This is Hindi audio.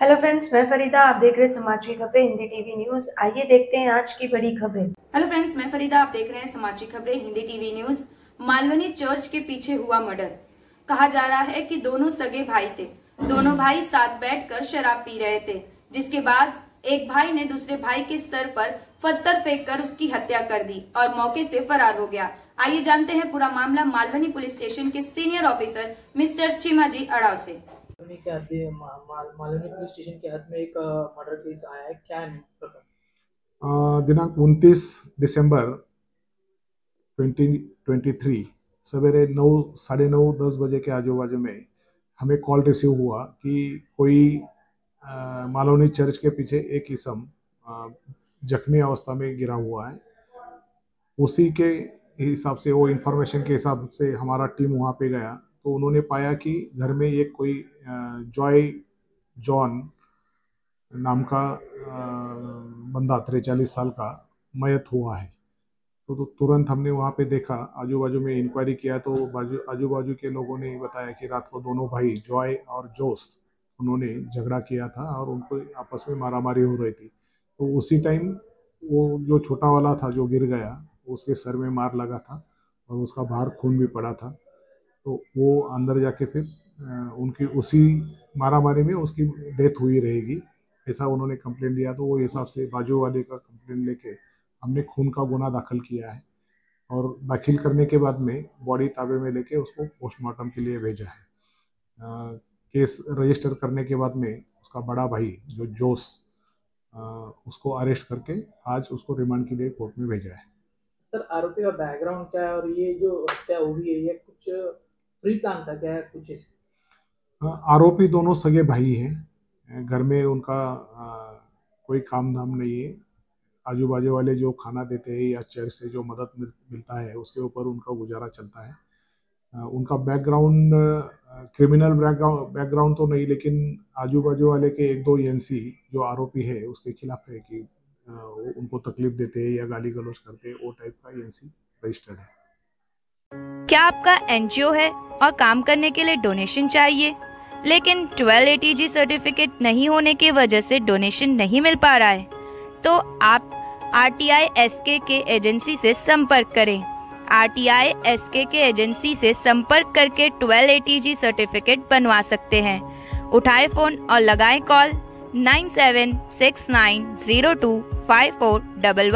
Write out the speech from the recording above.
हेलो फ्रेंड्स मैं फरीदा, आप देख रहे हैं समाज खबरें, हिंदी टीवी न्यूज़। आइए देखते हैं आज की बड़ी खबरें। हेलो फ्रेंड्स मैं फरीदा, आप देख रहे हैं समाचार खबरें, Hindi TV news. Malvani church के पीछे हुआ मर्डर। कहा जा रहा है कि दोनों सगे भाई थे। दोनों भाई साथ बैठकर शराब पी रहे थे, जिसके बाद एक भाई ने दूसरे भाई के सर पर पत्थर फेंक कर उसकी हत्या कर दी और मौके से फरार हो गया। आइए जानते हैं पूरा मामला मालवनी पुलिस स्टेशन के senior officer mister Chimaji Adav से। मालवनी के हद में मा, मा, पुलिस स्टेशन के हद में एक मर्डर केस आया है। क्या है दिनांक 29 दिसंबर 2023 सवेरे नौ साढ़े नौ दस बजे के आजू बाजू में हमें कॉल रिसीव हुआ कि कोई मालवनी चर्च के पीछे एक इसम जख्मी अवस्था में गिरा हुआ है। उसी के हिसाब से वो इन्फॉर्मेशन के हिसाब से हमारा टीम वहाँ पे गया। तो उन्होंने पाया कि घर में एक कोई जॉय जॉन नाम का बंदा तिरचालीस साल का मयत हुआ है। तो, तो तुरंत हमने वहाँ पे देखा आजू बाजू में इंक्वायरी किया तो बाजू आजू बाजू के लोगों ने बताया कि रात को दोनों भाई जॉय और जोस उन्होंने झगड़ा किया था और उनको आपस में मारामारी हो रही थी। तो उसी टाइम वो जो छोटा वाला था जो गिर गया उसके सर में मार लगा था और उसका बाहर खून भी पड़ा था। तो वो अंदर जाके फिर उनकी उसी मारामारी में उसकी डेथ हुई रहेगी। ऐसा उन्होंने कंप्लेंट दिया तो वो हिसाब से बाजू वाले का कंप्लेंट लेके हमने खून का गुना दाखिल किया है और दाखिल करने के बाद में बॉडी ताबे में लेके उसको पोस्टमार्टम के लिए भेजा है। अ, केस रजिस्टर करने के बाद में उसका बड़ा भाई जो जोश उसको अरेस्ट करके आज उसको रिमांड के लिए कोर्ट में भेजा है। सर आरोपी का बैकग्राउंड क्या है और ये जो हत्या हुई है ये कुछ प्री प्लान था क्या है कुछ ऐसे आरोपी दोनों सगे भाई हैं। घर में उनका कोई काम धाम नहीं है। आजू बाजू वाले जो खाना देते हैं या चेयर से जो मदद मिल, मिलता है उसके ऊपर उनका गुजारा चलता है। उनका बैकग्राउंड क्रिमिनल बैकग्राउंड तो नहीं लेकिन आजू बाजू वाले के एक दो एनसी जो आरोपी है उसके खिलाफ है कि उनको तकलीफ़ देते हैं या गाली गलौज करते हैं, वो टाइप का एनसी रजिस्टर्ड है। क्या आपका एनजीओ है और काम करने के लिए डोनेशन चाहिए? लेकिन 12 सर्टिफिकेट नहीं होने की वजह से डोनेशन नहीं मिल पा रहा है तो आप आर टी आई एस के के एजेंसी से संपर्क करें। आर टी आई एस के के एजेंसी से संपर्क करके 12 सर्टिफिकेट बनवा सकते हैं। उठाए फ़ोन और लगाएँ call nine seven six nine zero two 5411.